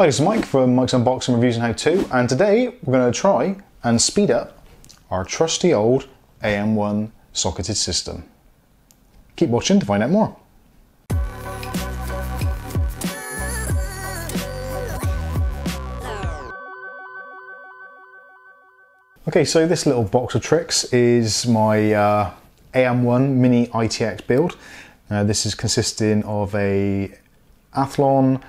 Hi, this is Mike from Mike's Unboxing Reviews and How To, and today we're going to try and speed up our trusty old AM1 socketed system. Keep watching to find out more. Okay, so this little box of tricks is my uh, AM1 Mini ITX build. Uh, this is consisting of a Athlon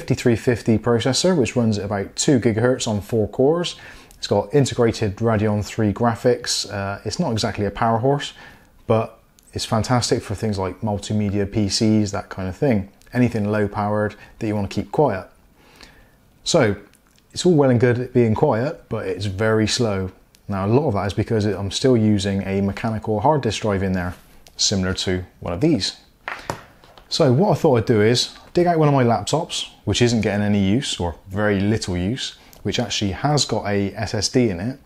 5350 processor, which runs at about 2 gigahertz on 4 cores. It's got integrated Radeon 3 graphics. Uh, it's not exactly a power horse, but it's fantastic for things like multimedia PCs, that kind of thing. Anything low powered that you want to keep quiet. So, it's all well and good being quiet, but it's very slow. Now, a lot of that is because I'm still using a mechanical hard disk drive in there, similar to one of these. So what I thought I'd do is dig out one of my laptops, which isn't getting any use or very little use, which actually has got a SSD in it.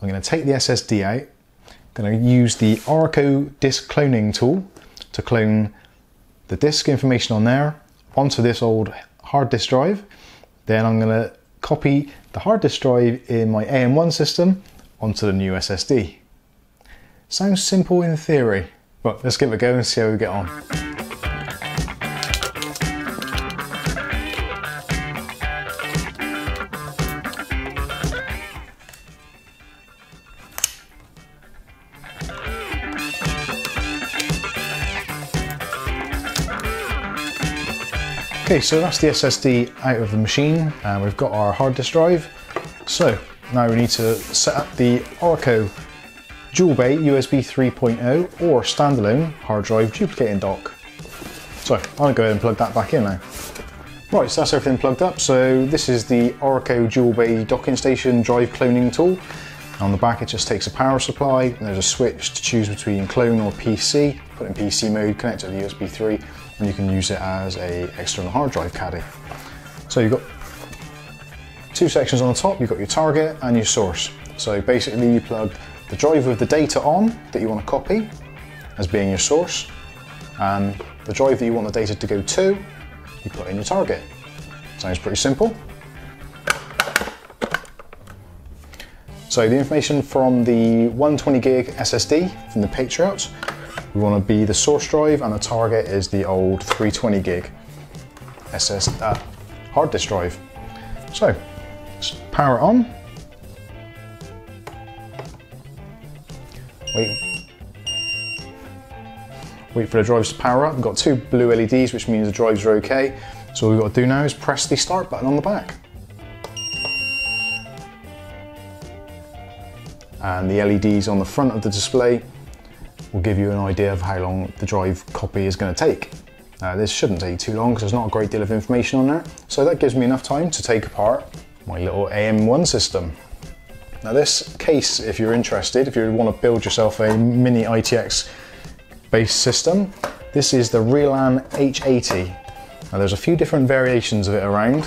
I'm going to take the SSD out, going to use the Orico disk cloning tool to clone the disk information on there onto this old hard disk drive. Then I'm going to copy the hard disk drive in my AM1 system onto the new SSD. Sounds simple in theory, but let's give it a go and see how we get on. Okay, so that's the SSD out of the machine and we've got our hard disk drive. So now we need to set up the Orico dual bay USB 3.0 or standalone hard drive duplicating dock. So I'm gonna go ahead and plug that back in now. Right, so that's everything plugged up. So this is the Orico dual bay docking station drive cloning tool. On the back it just takes a power supply, there's a switch to choose between clone or PC, put in PC mode, connect to the USB 3, and you can use it as a external hard drive caddy. So you've got two sections on the top, you've got your target and your source. So basically you plug the drive with the data on that you want to copy as being your source, and the drive that you want the data to go to, you put in your target. Sounds pretty simple. So the information from the 120 gig SSD from the Patriot we want to be the source drive and the target is the old 320 gig SS uh, hard disk drive. So let's power it on. Wait, wait for the drives to power up. We've got two blue LEDs, which means the drives are okay. So all we've got to do now is press the start button on the back. And the LEDs on the front of the display will give you an idea of how long the drive copy is going to take. Uh, this shouldn't take too long because there's not a great deal of information on there. So that gives me enough time to take apart my little AM1 system. Now this case, if you're interested, if you want to build yourself a mini ITX based system, this is the Realan H80. Now there's a few different variations of it around,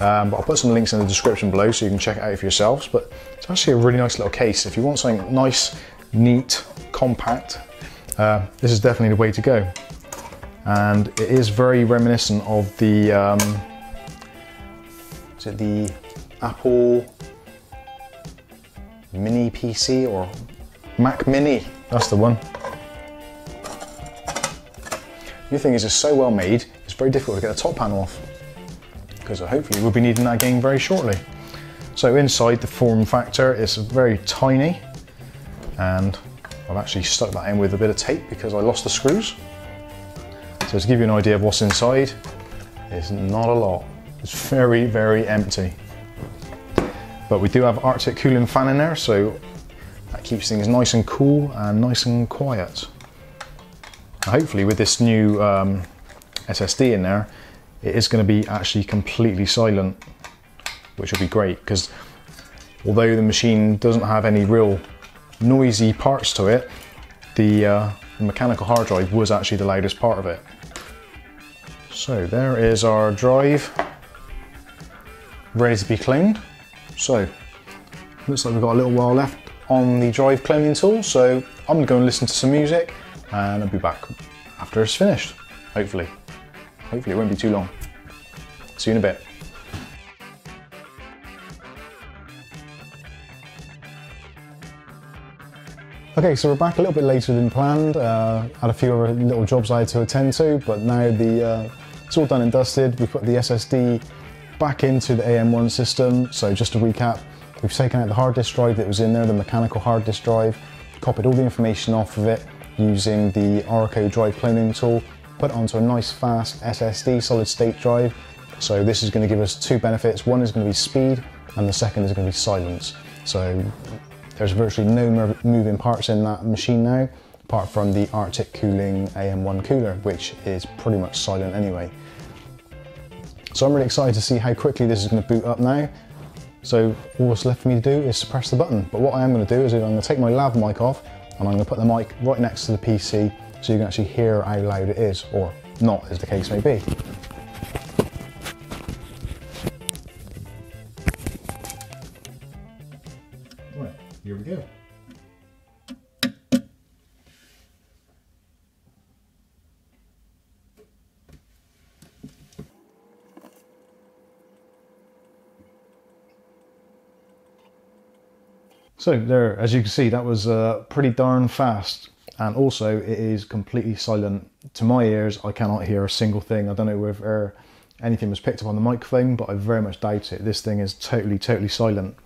um, but I'll put some links in the description below so you can check it out for yourselves. But it's actually a really nice little case. If you want something nice, neat, compact, uh, this is definitely the way to go. And it is very reminiscent of the, um, is it the Apple Mini PC or Mac Mini? That's the one. The thing is, it's so well made, it's very difficult to get the top panel off because hopefully we'll be needing that again very shortly. So inside the form factor is very tiny and I've actually stuck that in with a bit of tape because I lost the screws. So to give you an idea of what's inside, it's not a lot. It's very, very empty. But we do have Arctic cooling fan in there, so that keeps things nice and cool and nice and quiet. Now hopefully with this new um, SSD in there, it is going to be actually completely silent, which will be great because although the machine doesn't have any real noisy parts to it, the, uh, the mechanical hard drive was actually the loudest part of it. So there is our drive ready to be cleaned. So looks like we've got a little while left on the drive cleaning tool. So I'm gonna go and listen to some music and I'll be back after it's finished, hopefully. Hopefully it won't be too long. See you in a bit. Okay, so we're back a little bit later than planned. Uh, had a few other little jobs I had to attend to, but now the uh, it's all done and dusted. We've put the SSD back into the AM1 system. So just to recap, we've taken out the hard disk drive that was in there, the mechanical hard disk drive, copied all the information off of it using the Orico drive cloning tool, put onto a nice fast SSD solid state drive. So this is going to give us two benefits. One is going to be speed, and the second is going to be silence. So there's virtually no moving parts in that machine now, apart from the Arctic Cooling AM1 cooler, which is pretty much silent anyway. So I'm really excited to see how quickly this is going to boot up now. So all that's left for me to do is press the button. But what I am going to do is I'm going to take my lav mic off and I'm going to put the mic right next to the PC so you can actually hear how loud it is, or not as the case may be. So there, as you can see, that was uh, pretty darn fast. And also it is completely silent. To my ears, I cannot hear a single thing. I don't know whether anything was picked up on the microphone, but I very much doubt it. This thing is totally, totally silent.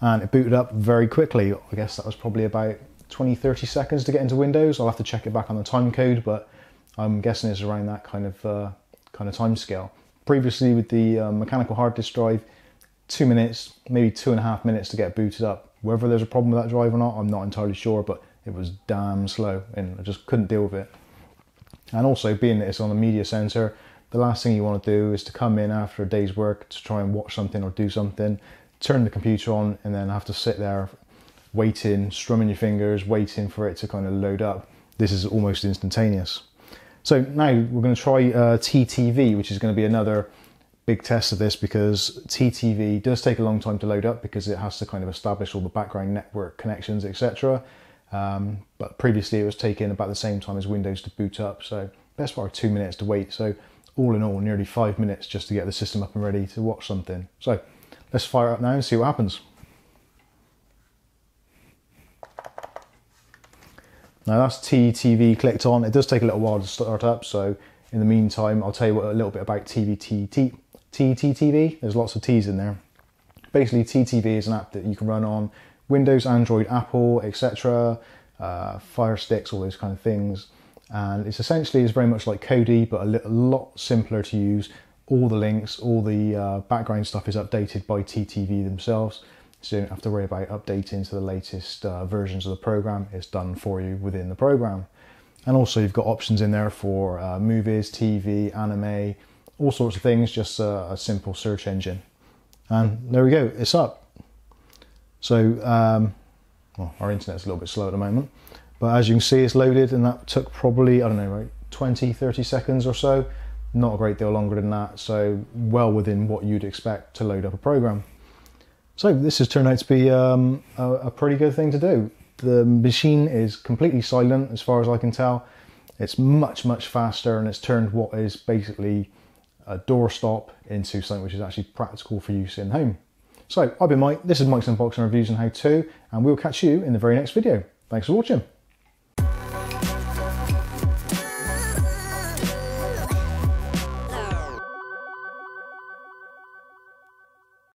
And it booted up very quickly. I guess that was probably about 20, 30 seconds to get into Windows. I'll have to check it back on the time code, but I'm guessing it's around that kind of uh, kind of time scale. Previously with the uh, mechanical hard disk drive, two minutes, maybe two and a half minutes to get booted up. Whether there's a problem with that drive or not, I'm not entirely sure, but it was damn slow and I just couldn't deal with it. And also, being that it's on a media center, the last thing you want to do is to come in after a day's work to try and watch something or do something, turn the computer on, and then have to sit there waiting, strumming your fingers, waiting for it to kind of load up. This is almost instantaneous. So now we're going to try uh, TeaTV, which is going to be another big test of this because TeaTV does take a long time to load up because it has to kind of establish all the background network connections, etc. Um, but previously it was taking about the same time as Windows to boot up, so best part of two minutes to wait. So all in all, nearly five minutes just to get the system up and ready to watch something. So let's fire up now and see what happens. Now that's TeaTV clicked on. It does take a little while to start up, so in the meantime, I'll tell you a little bit about TVTT, TTTV. There's lots of T's in there. Basically, TeaTV is an app that you can run on Windows, Android, Apple, etc., uh, Fire Sticks, all those kind of things. And it's essentially is very much like Kodi, but a, li- a, lot simpler to use. All the links, all the uh, background stuff is updated by TeaTV themselves, so you don't have to worry about updating to the latest uh, versions of the program. It's done for you within the program. And also, you've got options in there for uh, movies, TV, anime, all sorts of things, just a, a, simple search engine. And there we go, it's up. So, um, well, our internet's a little bit slow at the moment, but as you can see, it's loaded, and that took probably, I don't know, right, 20, 30 seconds or so. Not a great deal longer than that, so well within what you'd expect to load up a program. So, this has turned out to be um, a, a pretty good thing to do. The machine is completely silent as far as I can tell. It's much, much faster, and it's turned what is basically a doorstop into something which is actually practical for use in home. So I've been Mike, this is Mike's Unboxing Reviews and How To, and we'll catch you in the very next video. Thanks for watching.